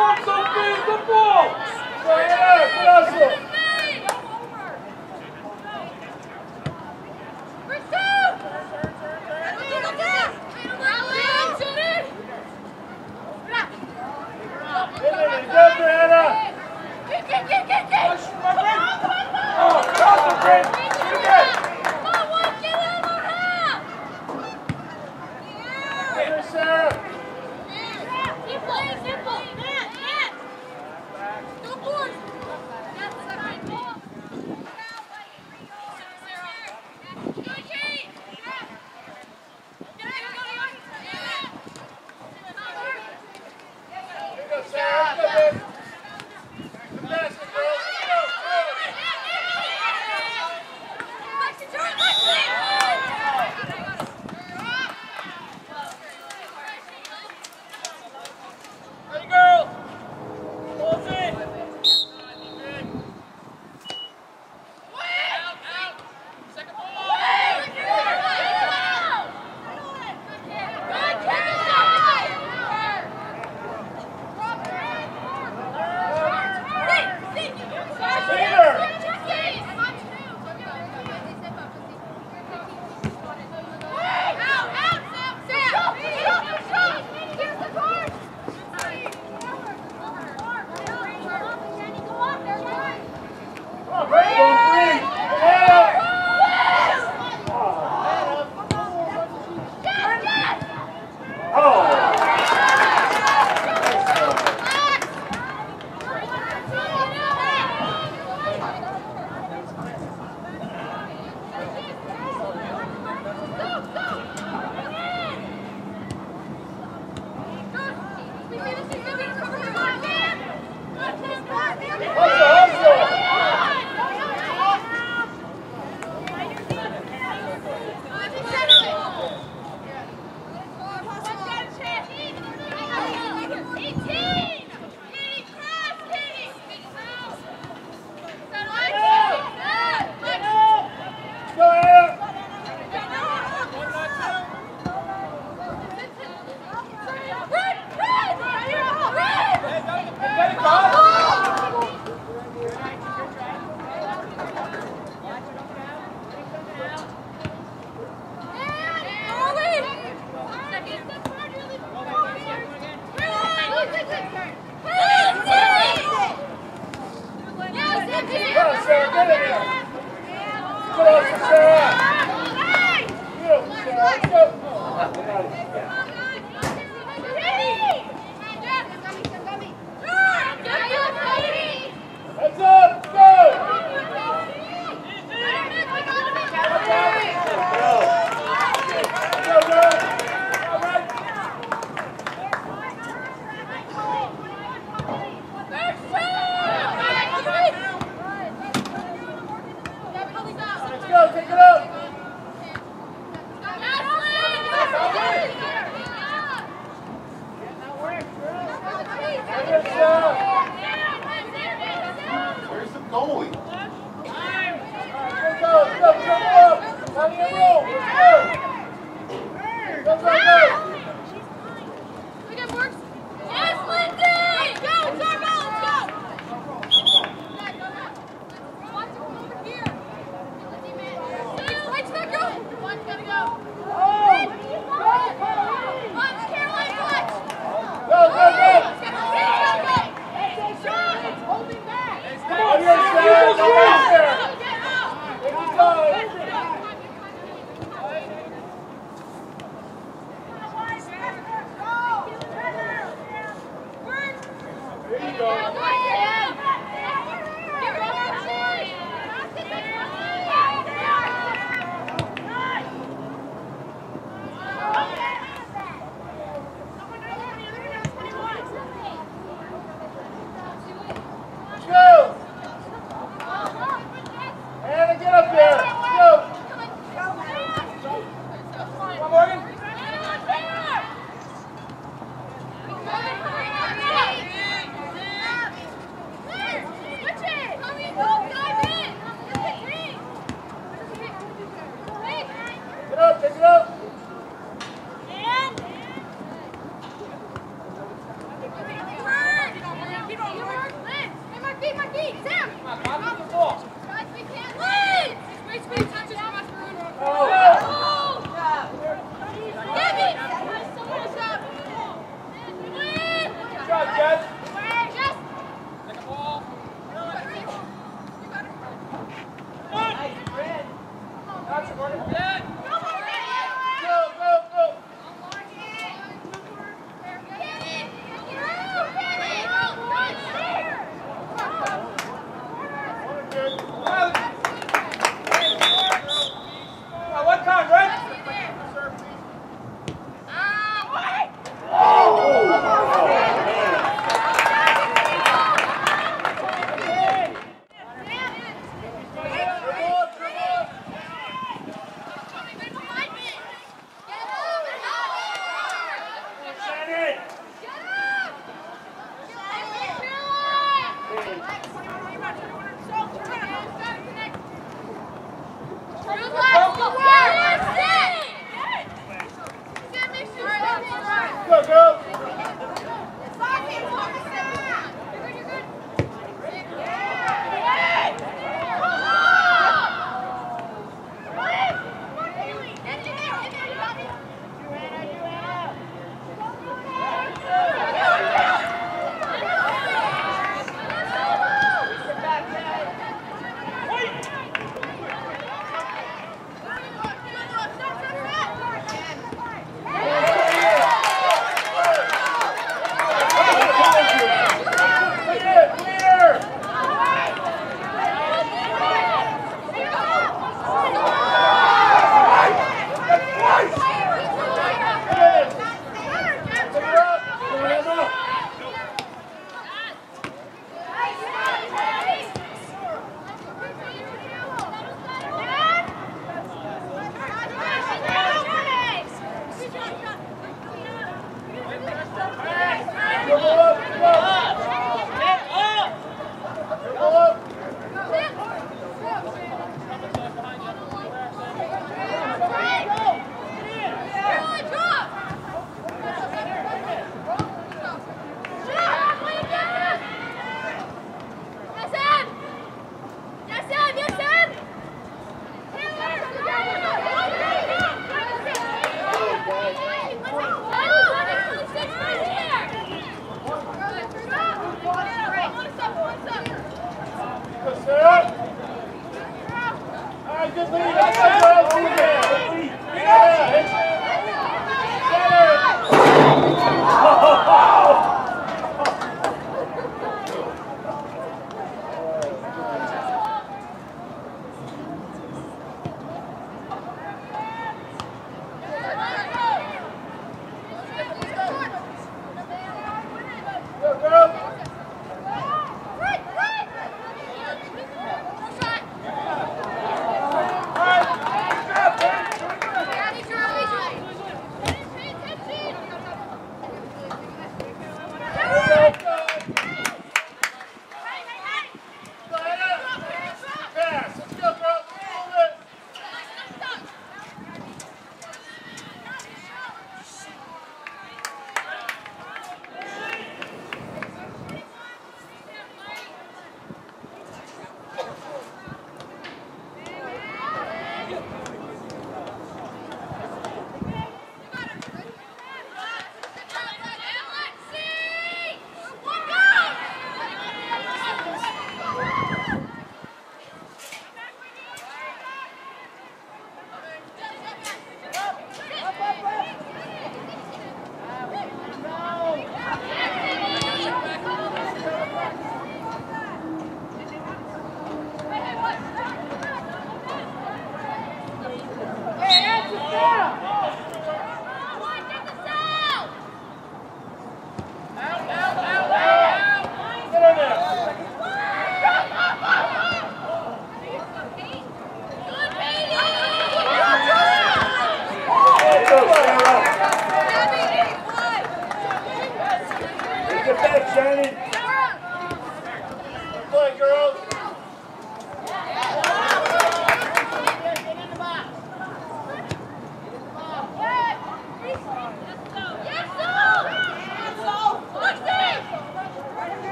Go, Come on, Sarah. Come on, here. Come on, Sarah. Get on, Sarah. Go. Go.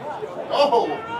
Thank